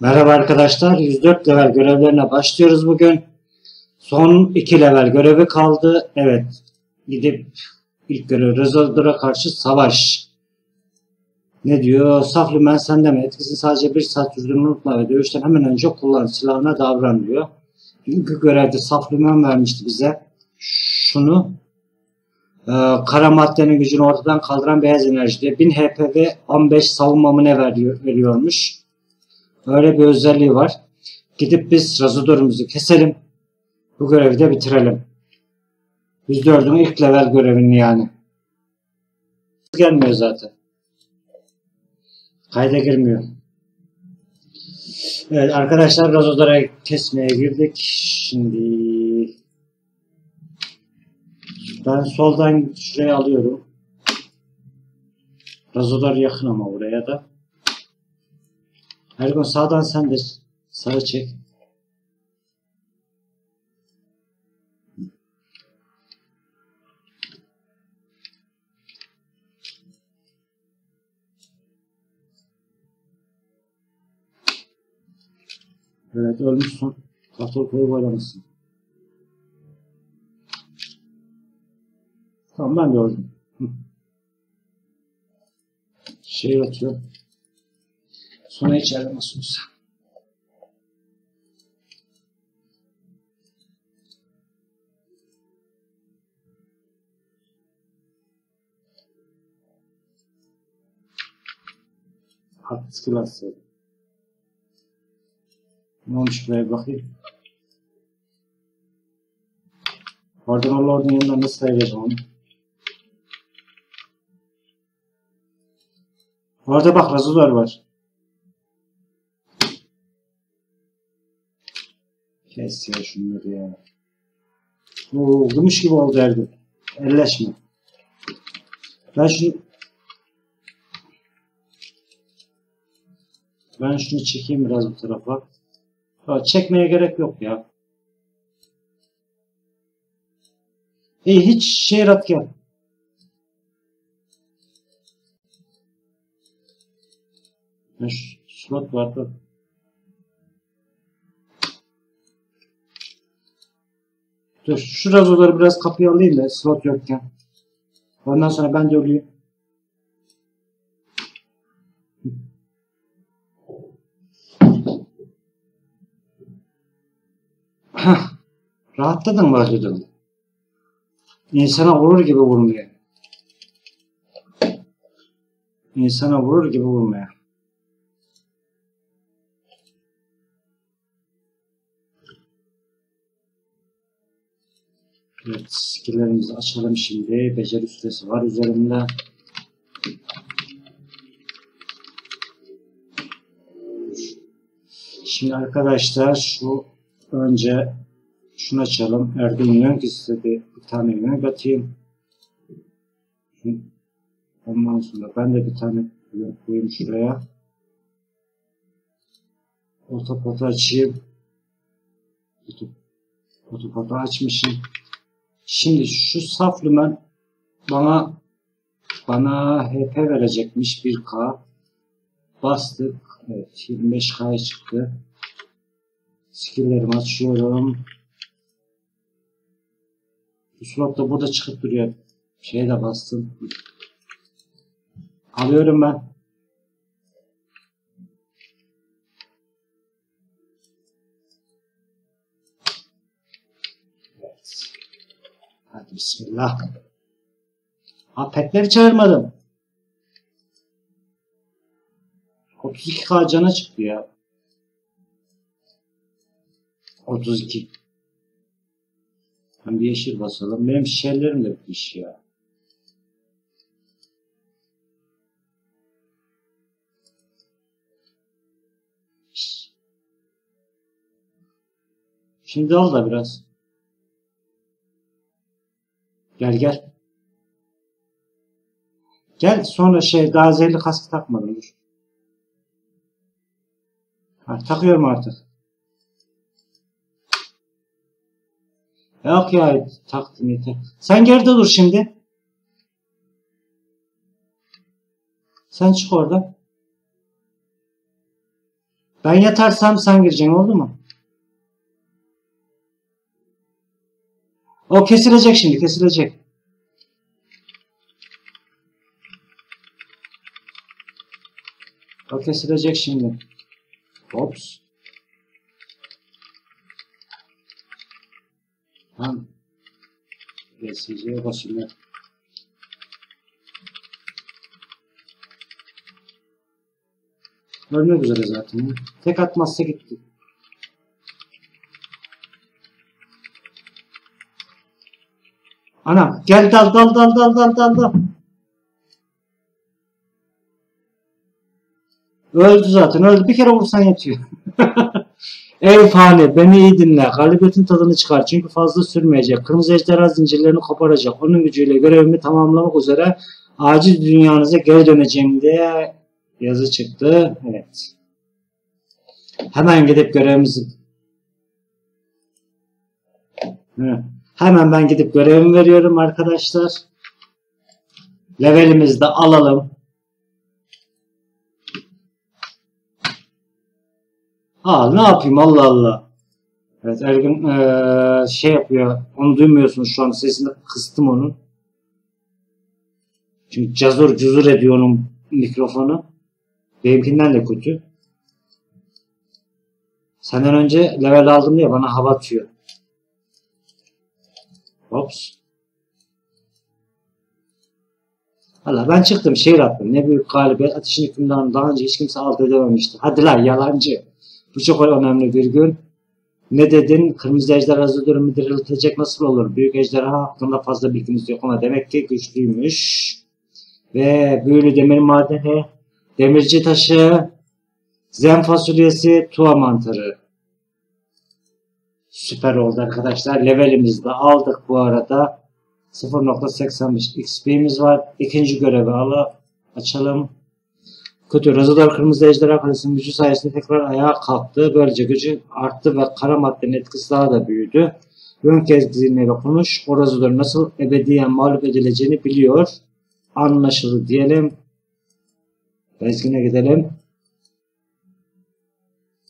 Merhaba arkadaşlar. 104 level görevlerine başlıyoruz bugün. Son 2 level görevi kaldı. Evet. Gidip ilk görev Rezodor'a karşı savaş. Ne diyor? Saf lümen sende mi? Etkisi sadece bir saat sürdüğünü unutma ve dövüşten hemen önce kullan. Silahına davran diyor. İlk görevde saf lümen vermişti bize. Şunu ee, kara maddenin gücünü ortadan kaldıran beyaz enerji diye 1000 HP ve 15 savunmamı ne veriyor, veriyormuş. Öyle bir özelliği var. Gidip biz razodorumuzu keselim. Bu görevi de bitirelim. 104'ün ilk level görevini yani. Gelmiyor zaten. Kayda girmiyor. Evet arkadaşlar razodora kesmeye girdik. Şimdi ben soldan şuraya alıyorum. Razodor yakın ama buraya da. Ergun sağdan sen de sağa çek. Evet ölmüşsün. Katol koyup oynamışsın. Tamam ben de öldüm. Şey atıyor. Sonra içeride nasıl olsa. Skill atsaydım. Ne olmuş buraya bakayım. Oradan Lord'un yanından nasıl ayıracağım onu? Orada bak razılar var. Kes ya şunları ya. Oo, gümüş gibi oldu Ergun. Elleşme. Ben şunu ben şunu çekeyim biraz bu tarafa. Ha, çekmeye gerek yok ya. İyi hiç şey yarat gel. Slot vardı. Dur şu razoları biraz kapıya alayım da slot yokken. Ondan sonra ben de öleyim. Hah. Rahatladın mı dedim. İnsana vurur gibi vurmaya. İnsana vurur gibi vurmaya. Skilllerimizi açalım şimdi. Beceri süresi var üzerimde. Şimdi arkadaşlar şu önce şunu açalım. Erdem Yönk istedi. Bir tane yönk atayım. Ondan sonra ben de bir tane yönk koyayım şuraya. Otopotu açayım. Otopotu açmışım. Şimdi şu saf lümen bana bana HP verecekmiş 1K. Bastık. Evet 25K'ya çıktı. Skilllerimi açıyorum. Bu slot da burada çıkıp duruyor. Şeye de bastım. Alıyorum ben. Hadi bismillah. Ha petleri çağırmadım. 32k cana çıktı ya. 32. Ben bir yeşil basalım. Benim şişelerim de bitmiş ya. Şimdi al da biraz. Gel gel. Gel sonra şey daha zehirli kaskı takmadım dur. Ha, takıyorum artık. Yok ya taktım yeter. Sen geride dur şimdi. Sen çık oradan. Ben yatarsam sen gireceksin oldu mu? O kesilecek şimdi kesilecek. O kesilecek şimdi. Ops. Tamam. Kesiciye basıyor. Ölmek üzere zaten. Tek atmazsa gitti. Ana gel dal dal dal dal dal dal dal. Öldü zaten öldü. Bir kere vursan yetiyor. Ey fani beni iyi dinle. Galibiyetin tadını çıkar. Çünkü fazla sürmeyecek. Kırmızı ejderha zincirlerini koparacak. Onun gücüyle görevimi tamamlamak üzere acil dünyanıza geri döneceğim diye yazı çıktı. Evet. Hemen gidip görevimizi Hı. Hemen ben gidip görevimi veriyorum arkadaşlar. Levelimizi de alalım. Aa ne yapayım Allah Allah. Evet Ergin eee, şey yapıyor. Onu duymuyorsunuz şu an sesini kıstım onun. Çünkü cazur cuzur ediyor onun mikrofonu. Benimkinden de kötü. Senden önce level aldım diye bana hava atıyor. Ops. Valla ben çıktım şehir attım. Ne büyük galibiyet. Ateşin hükmünden daha önce hiç kimse alt edememişti. Hadi lan yalancı. Bu çok önemli bir gün. Ne dedin? Kırmızı ejderha durumu diriltecek nasıl olur? Büyük ejderha hakkında fazla bilgimiz yok ama demek ki güçlüymüş. Ve büyülü demir madeni, demirci taşı, zen fasulyesi, tuğa mantarı. Süper oldu arkadaşlar. Levelimizi de aldık bu arada. 0.85 XP'miz var. İkinci görevi alıp açalım. Kötü. Razodar Kırmızı Ejderha Kalesi'nin gücü sayesinde tekrar ayağa kalktı. Böylece gücü arttı ve kara maddenin etkisi daha da büyüdü. Yön gezginliğiyle konuş. O Razodar nasıl ebediyen mağlup edileceğini biliyor. Anlaşıldı diyelim. Gezgine gidelim.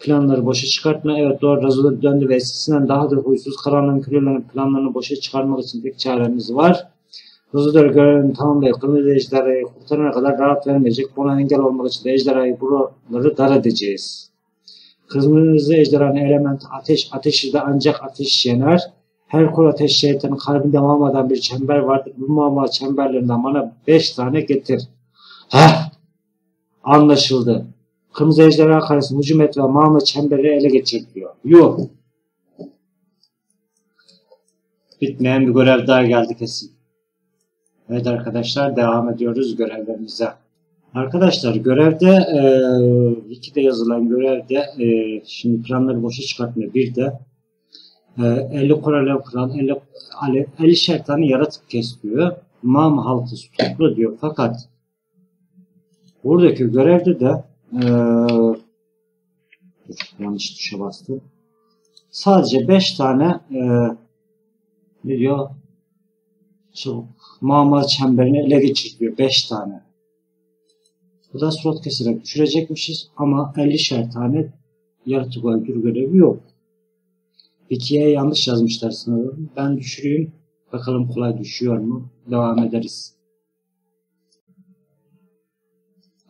Planları boşa çıkartma. Evet doğru Razodar döndü ve eskisinden daha da huysuz. Karanlığın küllerin planlarını boşa çıkarmak için tek çaremiz var. Razodar görevini tamamlayıp Kırmızı Ejderha'yı kurtarana kadar rahat vermeyecek. Buna engel olmak için de ejderhayı buraları dar edeceğiz. Kırmızı ejderhanın elementi ateş. Ateşi de ancak ateş yener. Her kul ateş şeytanın kalbinde mağmadan bir çember vardır. Bu mağma çemberlerinden bana 5 tane getir. Heh! Anlaşıldı. Kırmızı ejderha karesi hücum et ve mağma çemberi ele geçir diyor. Yuh! Bitmeyen bir görev daha geldi kesin. Evet arkadaşlar devam ediyoruz görevlerimize. Arkadaşlar görevde e, Wiki'de yazılan görevde e, şimdi planları boşa çıkartma bir de e, 50 koralev kral 50, 50 tane yaratık kes diyor. Mam halkası topla diyor fakat buradaki görevde de e, dur, yanlış tuşa bastım. Sadece 5 tane e, ne diyor çabuk Mama çemberini ele geçiriyor. 5 tane. Bu da slot keserek düşürecekmişiz ama 50'şer tane yaratık öldür görevi yok. Wiki'ye yanlış yazmışlar sanırım. Ben düşüreyim. Bakalım kolay düşüyor mu? Devam ederiz.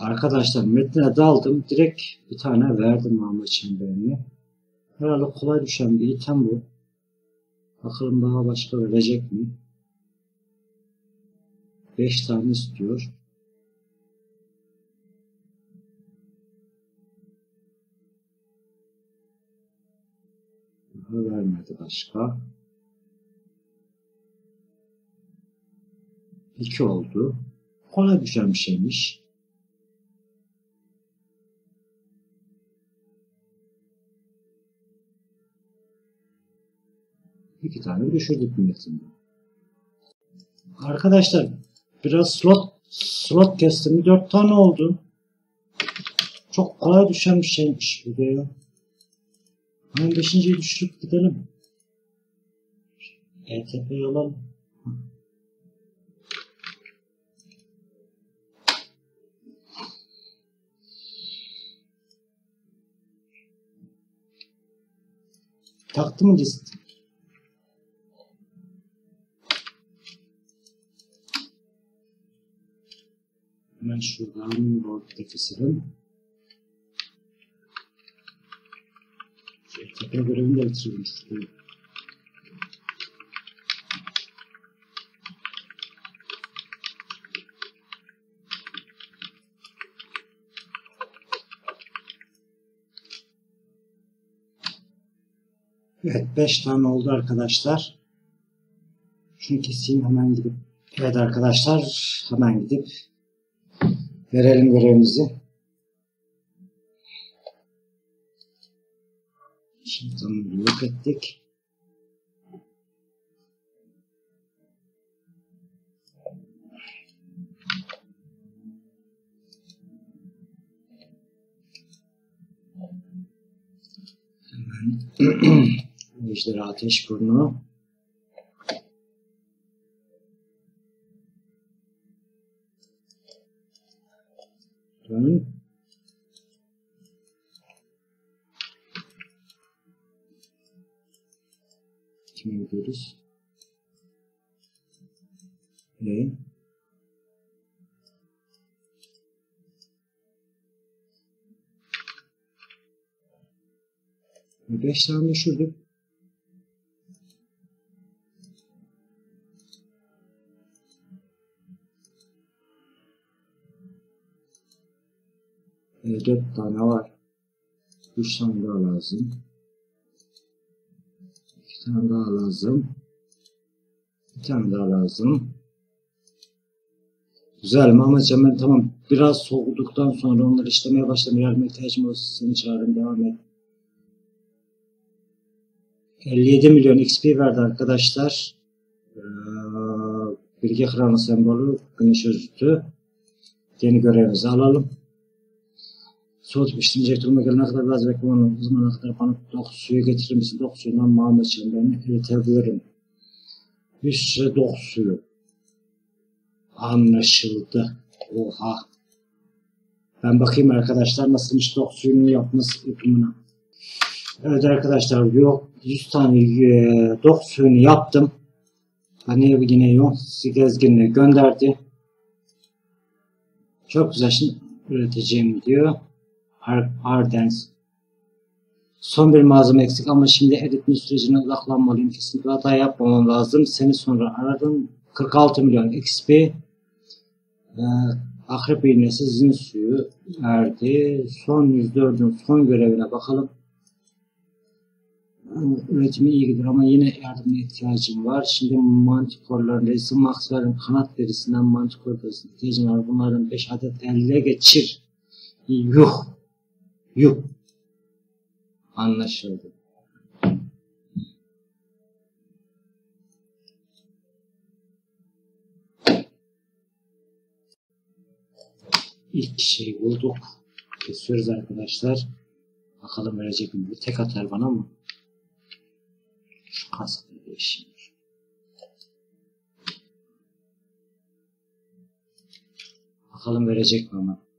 Arkadaşlar metne daldım. Direkt bir tane verdim mama çemberini. Herhalde kolay düşen bir item bu. Bakalım daha başka verecek mi? 5 tane istiyor. Daha vermedi başka. 2 oldu. Kolay düşen bir şeymiş. İki tane düşürdük milletinden. Arkadaşlar biraz slot slot kestim. Dört tane oldu. Çok kolay düşen bir şeymiş bu da ya. Beşinciyi düşürüp gidelim. ETP'yi alalım. Taktı mı list? Hemen şuradan board'da keselim. Şöyle tekrar görevini de bitirelim şurayı. Evet 5 tane oldu arkadaşlar. Şunu keseyim hemen gidip. Evet arkadaşlar hemen gidip verelim görevimizi. Şimdi tamam yok ettik. Hemen Ejderha ateş Gidiyoruz? E. Beş tane düşürdük. E, dört tane var. Üç tane daha lazım. Tane daha lazım. Bir tane daha lazım. Güzel Mehmetciğim ben tamam. Biraz soğuduktan sonra onları işlemeye başladım. Yardıma ihtiyacım olsa seni çağırın devam et. 57 milyon XP verdi arkadaşlar. Ee, bilgi kralı sembolü güneş özütü. Yeni görevimizi alalım. Soğutmuş diyecek duruma gelene kadar biraz beklemem. O zamana kadar bana dokuz suyu getirir misin? Dokuz suyundan Muhammed'ciğim ben eritebilirim. Bir süre dokuz suyu. Anlaşıldı. Oha. Ben bakayım arkadaşlar nasılmış dokuz suyunun yapması yapımına. Evet arkadaşlar yok 100 tane e, dok suyunu yaptım. Hani yine yok gezginine gönderdi. Çok güzel şimdi üreteceğim diyor. Ar Ardens. Son bir malzeme eksik ama şimdi eritme sürecine odaklanmalıyım. Kesinlikle hata yapmamam lazım. Seni sonra aradım. 46 milyon XP. Ee, akrep iğnesi zin suyu verdi. Son 104'ün son görevine bakalım üretimi iyi gidiyor ama yine yardımına ihtiyacım var. Şimdi mantikorların derisi, maxların kanat derisinden mantikor derisine ihtiyacım var. Bunların 5 adet elle geçir. Yuh. Yuh. Anlaşıldı. İlk şey bulduk. Kesiyoruz arkadaşlar. Bakalım verecek mi? Tek atar bana mı? Şu kasayı değişeyim. Bakalım verecek mi ama.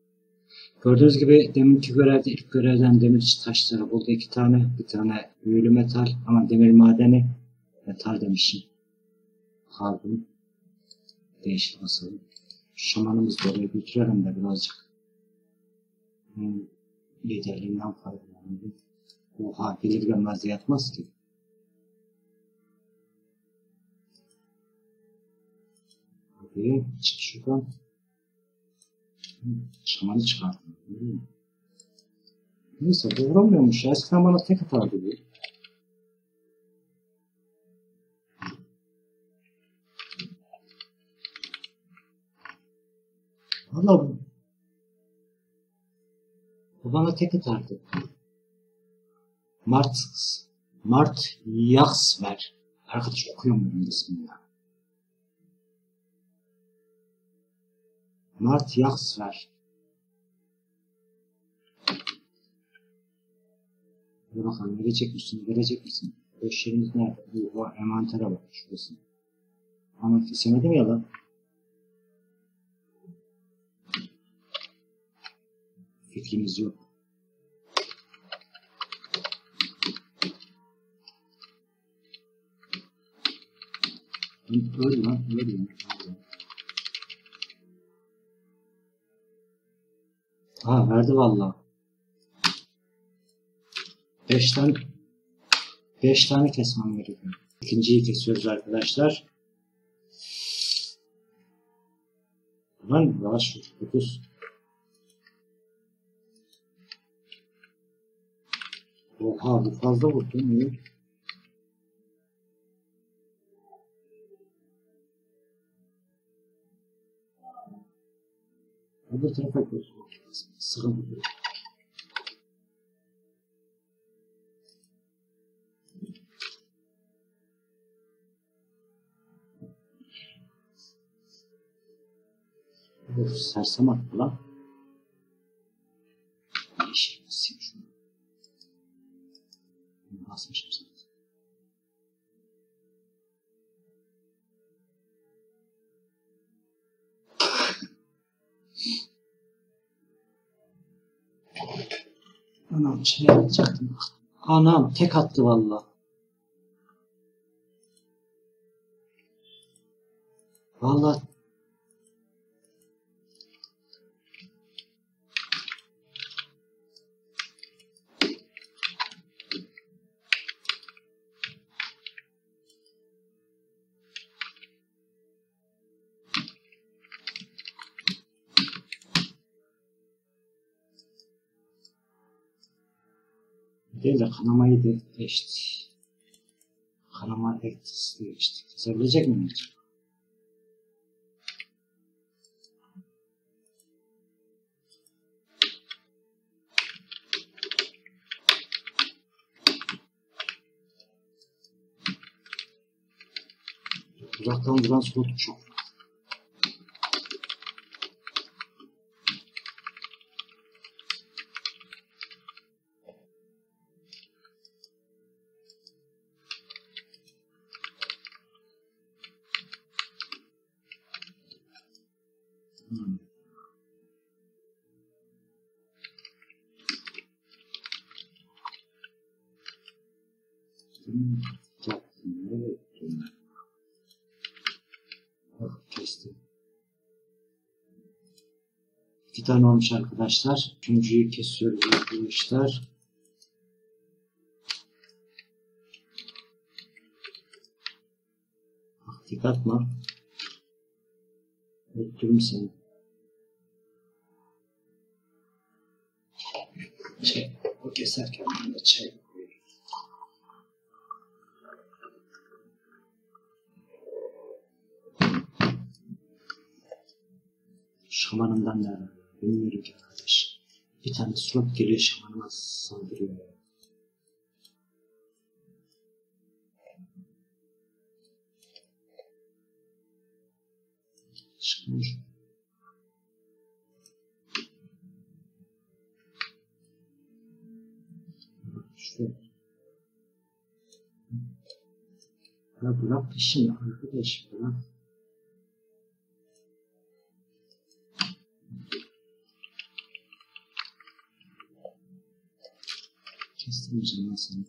Gördüğünüz gibi deminki görevde ilk görevden demir taşları buldu iki tane. Bir tane büyülü metal ama demir madeni metal demişim. Karbon. Değişik basalım. Şamanımız da oraya götürelim de birazcık. Hmm, liderliğinden faydalanalım. Oha gelir gelmez de yatmaz ki. Hadi çık şuradan. Şamanı çıkarttım. Hmm. Neyse doğramıyormuş ya. Eskiden bana tek atardı diye. Valla bu. Bu bana tek atardı. Mart Mart Yaksver. Arkadaş okuyor muyum ismini ya? Mart Yaks var. Hadi bakalım verecek misin? Verecek misin? Boş yerimiz nerede? Bu o envantere bak şurası. Ama istemedim ya lan. Fikrimiz yok. Öldü lan, öldü lan. Ha verdi valla. Beş tane beş tane kesmem gerekiyor. İkinciyi kesiyoruz arkadaşlar. Lan yavaş vur. Dokuz. Oha bu fazla vurdu. Niye? Öbür tarafa yapıyoruz. Sıkıntı yok. Bu sersem attı. Yeşil. Bunu Basmışım zaten. Anam şey yapacaktım. Anam tek attı valla. Valla kanamayı da geçti. Kanama etkisi geçti. Kesebilecek miyim acaba? Uzaktan duran soğuk çok. İki tane olmuş arkadaşlar. Üçüncüyü kesiyoruz arkadaşlar. Bak dikkat lan. Öttürüm seni. Şey, o keserken ben de çay Şamanından nereden? Bilmiyorum ki arkadaş. Bir tane surat geliyor şamanıma saldırıyor. Çıkmış. Şuraya. Ya bırak işini arkadaş bırak. Seni.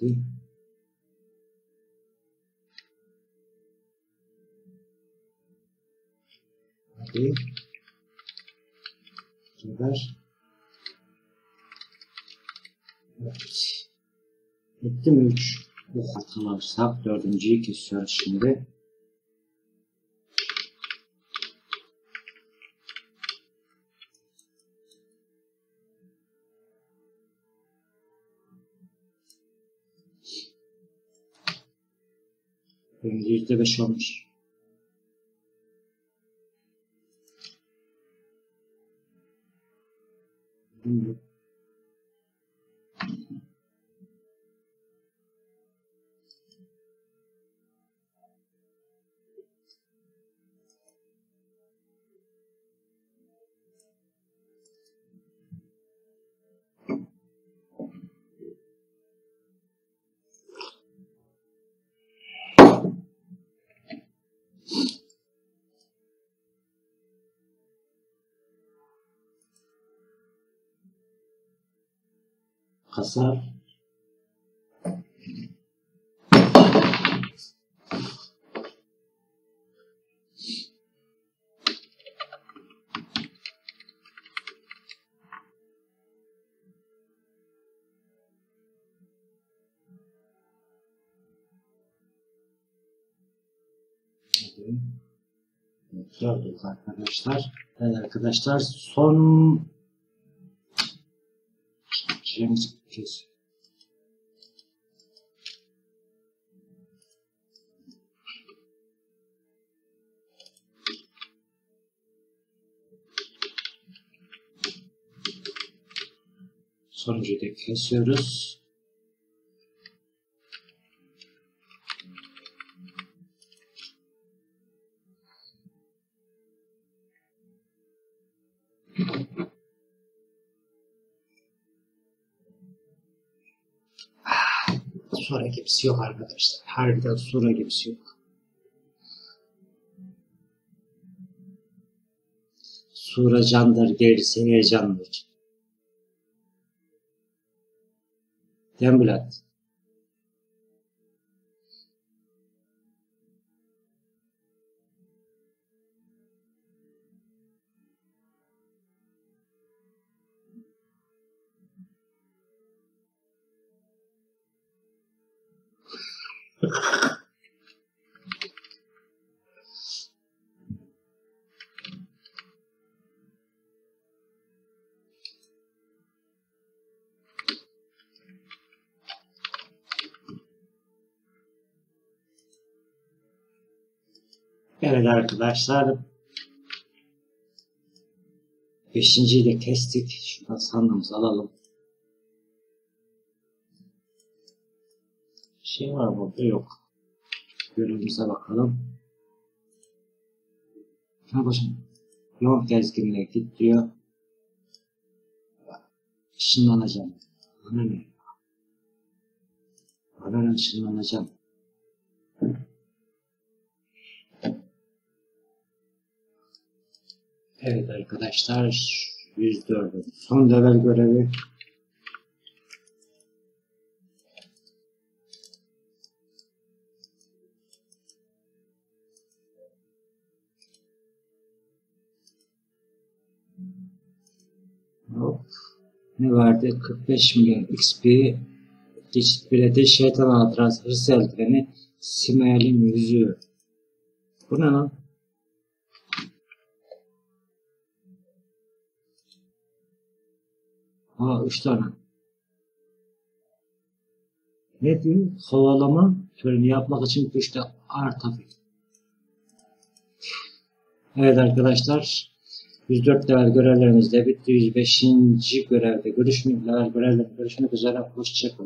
Değil. Hadi. Geber. Evet. Bitti mi 3? Bu hatırlarsak dördüncüyü kesiyoruz şimdi. Benim yüzde beş olmuş. Hasar. Gördük arkadaşlar. Evet arkadaşlar son James kes. Sonuncuyu da kesiyoruz. Sura gibisi yok arkadaşlar. Harbiden sura gibisi yok. Sura candır, gerisi heyecandır. Değil Evet arkadaşlar. Beşinciyi de kestik. Şuradan sandığımızı alalım. Şey var burada yok. Görevimize bakalım. Ha başım. Yol gezginliğe git diyor. Işınlanacağım. Bana ne? Bana ne ışınlanacağım? Evet arkadaşlar 104 son level görevi ne vardı 45 milyon XP geçit bileti şeytan hatırası hırs eldiveni Simayel'in yüzüğü bu ne lan Ha üç tane. Ne diyor? Havalama töreni yapmak için güçte artefakt. Evet arkadaşlar. 104 level görevlerimiz de bitti. 105. görevde görüşmek, level görevlerinde görüşmek üzere. Hoşçakalın.